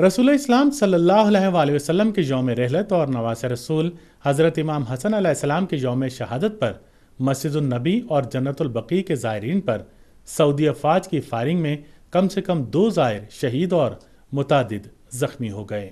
रसूल इस्लाम अलैहि वसल्लम के योम रहलत और नवास रसूल हज़रत इमाम हसन आसमाम के योम शहादत पर मस्जिद और जन्नतबकी के ज़ायरीन पर, सऊदी अफवाज की फायरिंग में कम से कम दो ज़ायर शहीद और मुतद ज़ख्मी हो गए।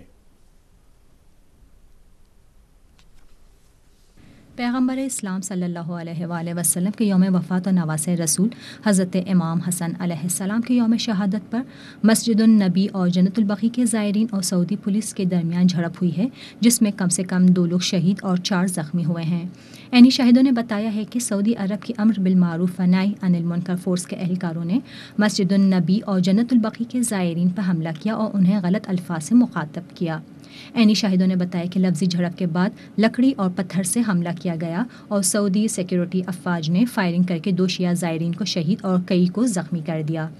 पैगंबर इस्लाम सल्लल्लाहु अलैहि वसल्लम के योम वफ़ात नवास रसूल हज़रत इमाम हसन अलैहिस्सलाम के योम शहादत पर मस्जिदुलनबी और जन्नतुलबकी के ज़ायरीन और सऊदी पुलिस के दरमियान झड़प हुई है, जिसमें कम से कम दो लोग शहीद और चार ज़ख्मी हुए हैं। एनी शाहिदों ने बताया है कि सऊदी अरब की अमर बिलमारूफ वनाई अनिल मुनकर फोर्स के अहलकारों ने मस्जिदुलनबी और जन्नतुलबकी के ज़ायरीन पर हमला किया और उन्हें गलत अल्फाज से मुखातब किया। एनी शाहिदों ने बताया कि लफ्जी झड़प के बाद लकड़ी और पत्थर से हमला किया गया और सऊदी सिक्योरिटी अफवाज ने फायरिंग करके दो शिया ज़ायरीन को शहीद और कई को ज़ख्मी कर दिया।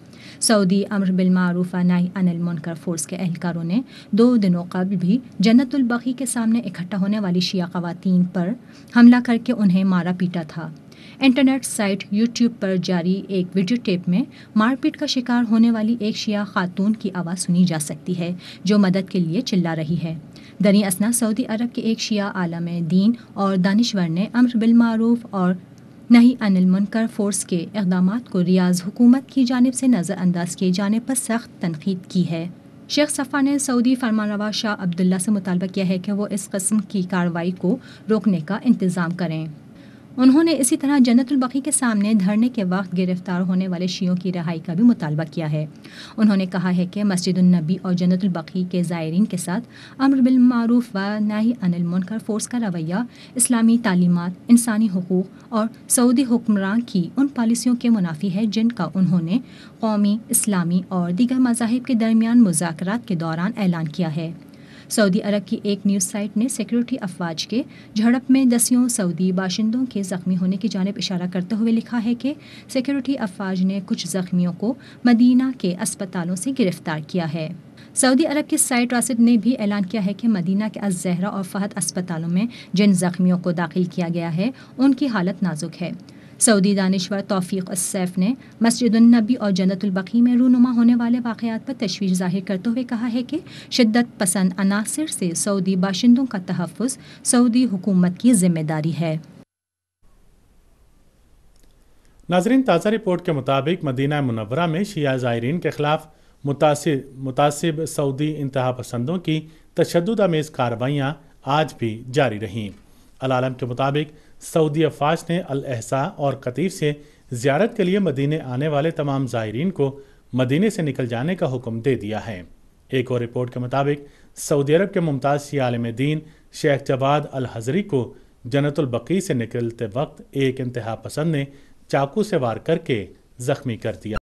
सऊदी अमर बिलमारूफा नाई अनिल मुनकर फोर्स के अहलकारों ने दो दिनों कबल भी जन्नतुलबकी के सामने इकट्ठा होने वाली शिया खवतिन पर हमला करके उन्हें मारा पीटा था। इंटरनेट साइट यूट्यूब पर जारी एक वीडियो टेप में, मारपीट का शिकार होने वाली एक शिया खातून की आवाज़ सुनी जा सकती है, जो मदद के लिए चिल्ला रही है। दनी असना सऊदी अरब के एक शिया आलम दीन और दानिश्वर ने अमर बिलमारूफ और नहीं अनिल मुनकर फोर्स के इकदाम को रियाज हुकूमत की जानब से नज़रअंदाज किए जाने पर सख्त तनकीद की है। शेख सफ़ा ने सऊदी फरमानवा शाह अब्दुल्ला से मुतालबा किया है कि वो इस कस्म की कार्रवाई को रोकने का इंतज़ाम करें। उन्होंने इसी तरह जन्नतुलबकी के सामने धरने के वक्त गिरफ़्तार होने वाले शियों की रहाई का भी मुतालबा किया है। उन्होंने कहा है कि मस्जिदुलनबी और जन्नतुलबकी के ज़ायरीन के साथ अमर बिलमारूफ व नाही अनिल मुनकर फोर्स का रवैया, इस्लामी तालीमत, इंसानी हकूक़ और सऊदी हुक्मरान की उन पॉलिसियों के मुनाफी है जिनका उन्होंने कौमी, इस्लामी और दीगर मजाहब के दरमियान मुजाकर के दौरान ऐलान किया है। सऊदी अरब की एक न्यूज़ साइट ने सिक्योरिटी अफवाज के झड़प में दसियों सऊदी बाशिंदों के ज़ख्मी होने की जानब इशारा करते हुए लिखा है कि सिक्योरिटी अफवाज ने कुछ ज़ख्मियों को मदीना के अस्पतालों से गिरफ़्तार किया है। सऊदी अरब की साइट रासिद ने भी ऐलान किया है कि मदीना के अजहरा और फहद अस्पतालों में जिन जख्मियों को दाखिल किया गया है, उनकी हालत नाजुक है। सऊदी दानश्वर तौफीक सैफ ने मस्जिदुलनबी और जन्नतुलबकी में रूनुमा होने वाले वाक़ात पर तशवीश ज़ाहिर करते हुए कहा है कि शिद्दत पसंद अनासर से सऊदी बाशिंदों का तहफ़ सऊदी हुकूमत की ज़िम्मेदारी है। नाजरीन, ताज़ा रिपोर्ट के मुताबिक मदीना मुनवरा में शिया ज़ायरीन के ख़िलाफ़ मुतासिब सऊदी इंतहा पसंदों की तशद अमेज़ कार्रवाइयाँ आज भी जारी रहीं। अलालम के मुताबिक, सऊदी अफवाज ने अल एहसा और कतीफ से ज़्यारत के लिए मदीने आने वाले तमाम ज़ायरीन को मदीने से निकल जाने का हुक्म दे दिया है। एक और रिपोर्ट के मुताबिक, सऊदी अरब के मुमताज़ आलम दीन शेख जवाद अल हजरी को जनतुलबकी से निकलते वक्त एक इंतहा पसंद ने चाकू से वार करके ज़ख्मी कर दिया।